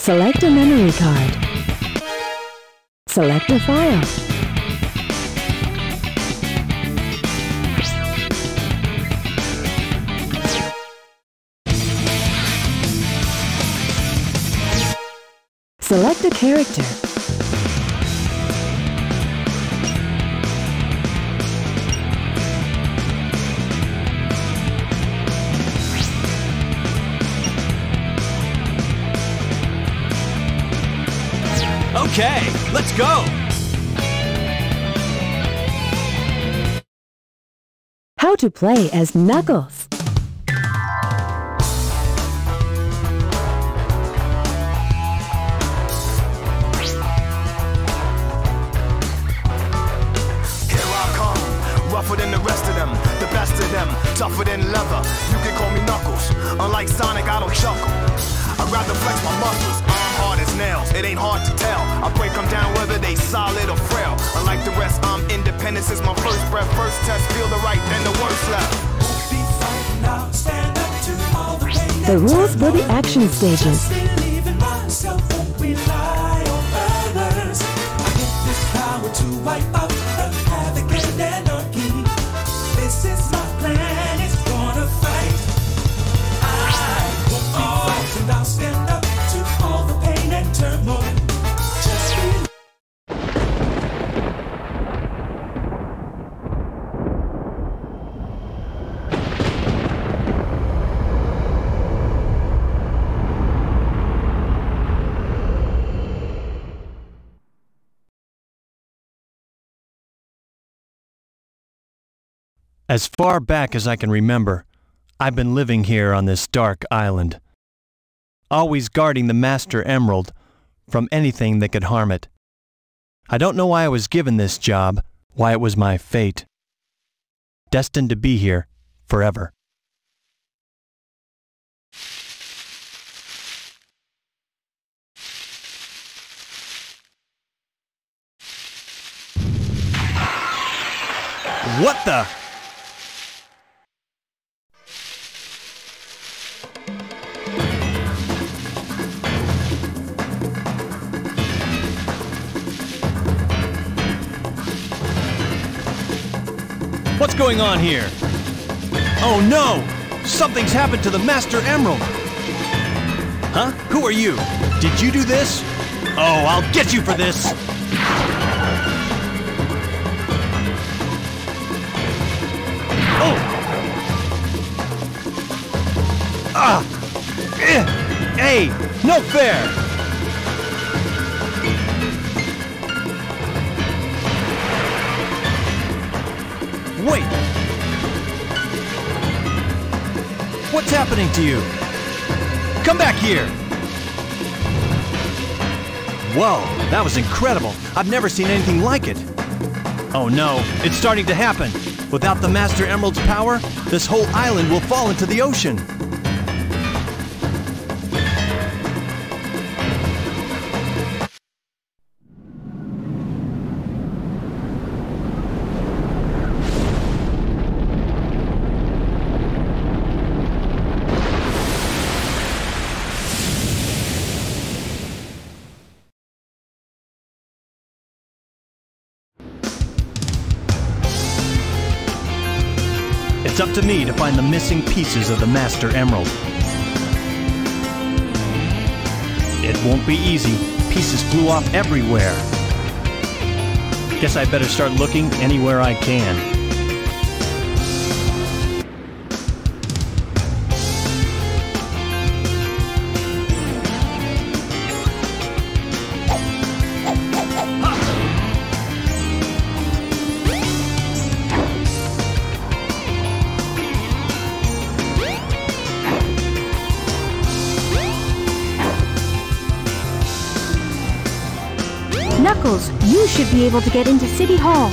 Select a memory card. Select a file. Select a character. Okay, let's go! How to play as Knuckles. Here I come, rougher than the rest of them, the best of them, tougher than leather. You can call me Knuckles. Unlike Sonic, I don't chuckle. I'd rather flex my muscles. It ain't hard to tell. I break them down whether they solid or frail. Unlike the rest, I'm independent since my first breath. First test, feel the right, then the worst left. The rules for the action stages. As far back as I can remember, I've been living here on this dark island, always guarding the Master Emerald from anything that could harm it. I don't know why I was given this job, why it was my fate. Destined to be here forever. What the? What's going on here? Oh no! Something's happened to the Master Emerald! Huh? Who are you? Did you do this? Oh, I'll get you for this! Oh! Ah! Eh! Hey! No fair! Wait! What's happening to you? Come back here! Whoa, that was incredible. I've never seen anything like it. Oh no, it's starting to happen. Without the Master Emerald's power, this whole island will fall into the ocean. It's up to me to find the missing pieces of the Master Emerald. It won't be easy. Pieces flew off everywhere. Guess I better start looking anywhere I can. Knuckles, you should be able to get into City Hall.